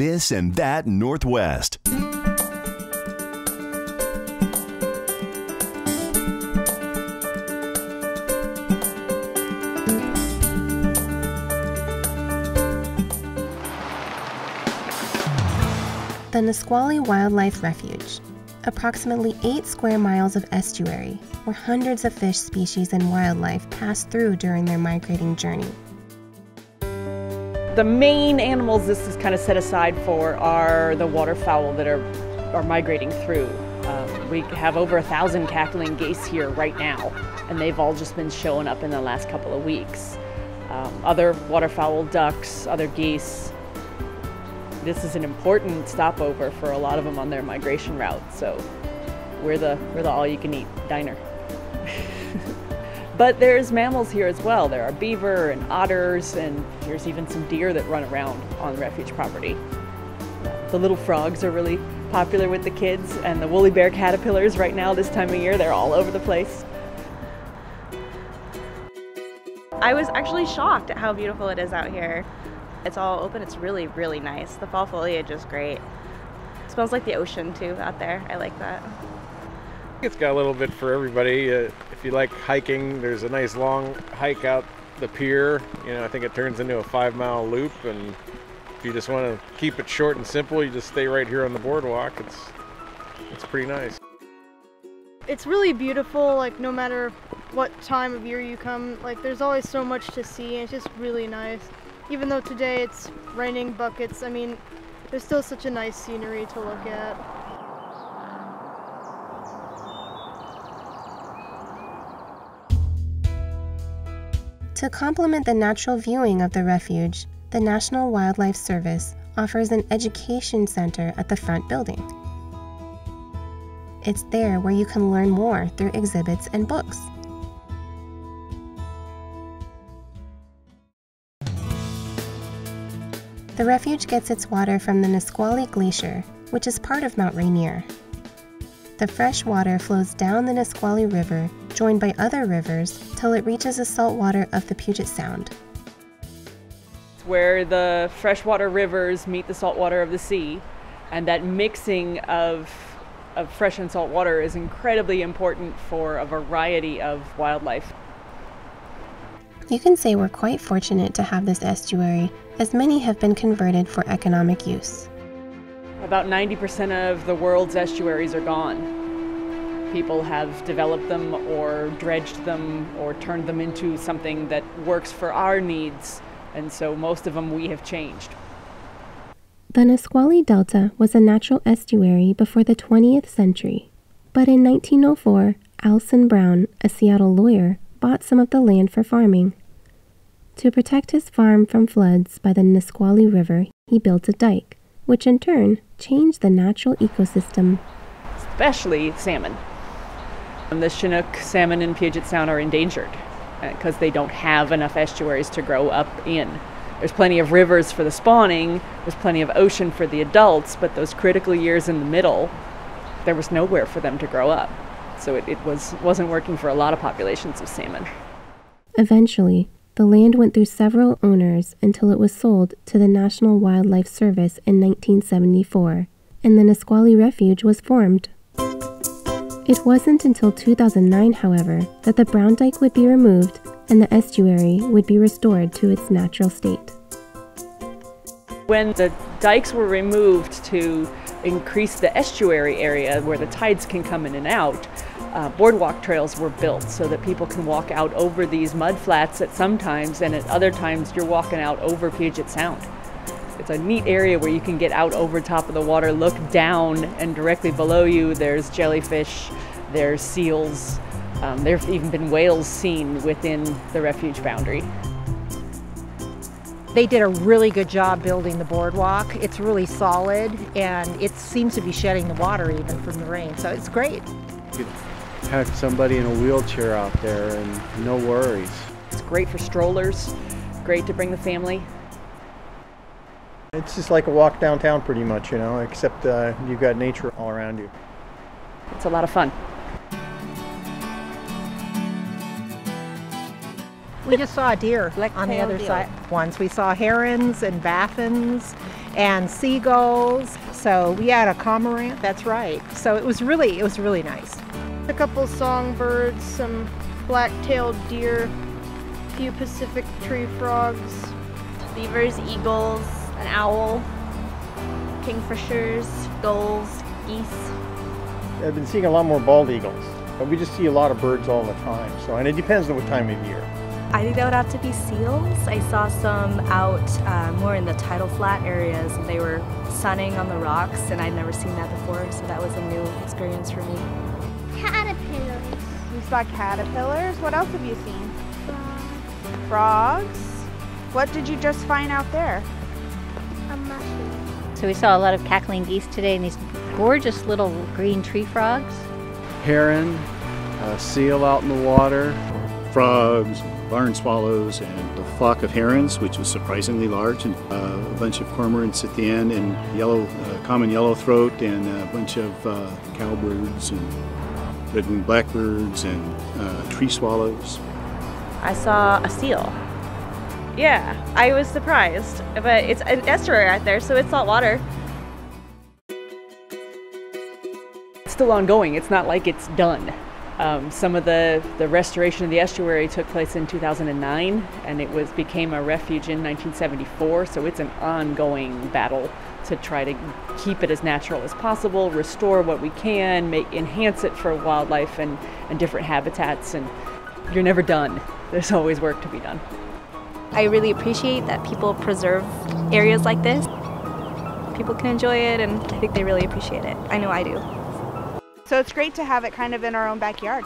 this and that Northwest. The Nisqually Wildlife Refuge, approximately 8 square miles of estuary where hundreds of fish species and wildlife pass through during their migrating journey. The main animals this is kind of set aside for are the waterfowl that are, are migrating through. Um, we have over a thousand cackling geese here right now, and they've all just been showing up in the last couple of weeks. Um, other waterfowl, ducks, other geese, this is an important stopover for a lot of them on their migration route. So we're the, we're the all-you-can-eat diner. But there's mammals here as well. There are beaver and otters, and there's even some deer that run around on the refuge property. The little frogs are really popular with the kids, and the woolly bear caterpillars right now this time of year, they're all over the place. I was actually shocked at how beautiful it is out here. It's all open. It's really, really nice. The fall foliage is great. It smells like the ocean too out there. I like that. It's got a little bit for everybody. Uh, if you like hiking, there's a nice long hike out the pier. You know, I think it turns into a five mile loop. And if you just want to keep it short and simple, you just stay right here on the boardwalk. It's, it's pretty nice. It's really beautiful, like no matter what time of year you come, like there's always so much to see and it's just really nice even though today it's raining buckets, I mean, there's still such a nice scenery to look at. To complement the natural viewing of the refuge, the National Wildlife Service offers an education center at the front building. It's there where you can learn more through exhibits and books. The refuge gets its water from the Nisqually Glacier, which is part of Mount Rainier. The fresh water flows down the Nisqually River, joined by other rivers, till it reaches the salt water of the Puget Sound. It's where the freshwater rivers meet the saltwater of the sea, and that mixing of, of fresh and salt water is incredibly important for a variety of wildlife. You can say we're quite fortunate to have this estuary, as many have been converted for economic use. About 90% of the world's estuaries are gone. People have developed them or dredged them or turned them into something that works for our needs, and so most of them we have changed. The Nisqually Delta was a natural estuary before the 20th century, but in 1904, Alson Brown, a Seattle lawyer, bought some of the land for farming. To protect his farm from floods by the Nisqually River, he built a dike, which in turn changed the natural ecosystem. Especially salmon. The Chinook salmon in Puget Sound are endangered because uh, they don't have enough estuaries to grow up in. There's plenty of rivers for the spawning, there's plenty of ocean for the adults, but those critical years in the middle, there was nowhere for them to grow up. So it, it was, wasn't working for a lot of populations of salmon. Eventually, the land went through several owners until it was sold to the National Wildlife Service in 1974, and the Nisqually Refuge was formed. It wasn't until 2009, however, that the brown dike would be removed and the estuary would be restored to its natural state. When the dikes were removed to increase the estuary area where the tides can come in and out, uh, boardwalk trails were built so that people can walk out over these mud flats at some times, and at other times you're walking out over Puget Sound. It's a neat area where you can get out over top of the water, look down, and directly below you there's jellyfish, there's seals, um, there have even been whales seen within the refuge boundary. They did a really good job building the boardwalk. It's really solid and it seems to be shedding the water even from the rain, so it's great You've somebody in a wheelchair out there and no worries. It's great for strollers, great to bring the family. It's just like a walk downtown pretty much, you know, except uh, you've got nature all around you. It's a lot of fun. We just saw a deer on the other deer. side once. We saw herons and baffins and seagulls. So we had a cormorant, that's right. So it was really, it was really nice. A couple songbirds, some black-tailed deer, a few Pacific tree frogs, beavers, eagles, an owl, kingfishers, gulls, geese. I've been seeing a lot more bald eagles, but we just see a lot of birds all the time. So, and it depends on what time of year. I think that would have to be seals. I saw some out uh, more in the tidal flat areas, and they were sunning on the rocks, and I'd never seen that before, so that was a new experience for me. Caterpillars. You saw caterpillars. What else have you seen? Frogs. Frogs. What did you just find out there? A mushroom. So we saw a lot of cackling geese today, and these gorgeous little green tree frogs. Heron, a seal out in the water, frogs, barn swallows, and a flock of herons, which was surprisingly large, and uh, a bunch of cormorants at the end, and yellow, uh, common yellow throat, and a bunch of uh, cowbirds and red-winged blackbirds and uh, tree swallows. I saw a seal. Yeah, I was surprised, but it's an estuary out there, so it's salt water. It's still ongoing. It's not like it's done. Um, some of the, the restoration of the estuary took place in 2009, and it was became a refuge in 1974. So it's an ongoing battle to try to keep it as natural as possible, restore what we can, make enhance it for wildlife and, and different habitats. And you're never done. There's always work to be done. I really appreciate that people preserve areas like this. People can enjoy it, and I think they really appreciate it. I know I do. So it's great to have it kind of in our own backyard.